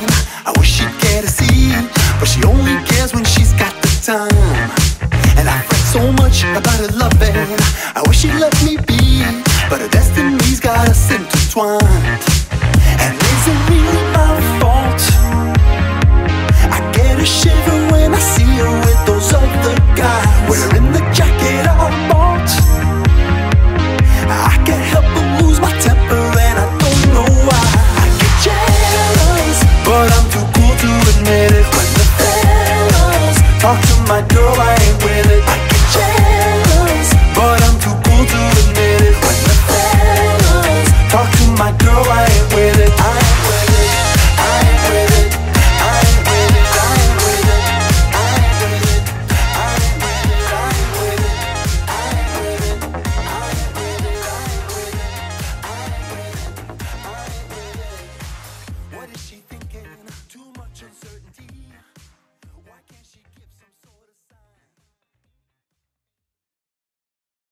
loving, I wish she'd care to see, but she only cares when she's got the time. And I fret so much about her loving, I wish she'd let me be, but her destiny's got us intertwined. Talk to my girl, I ain't with it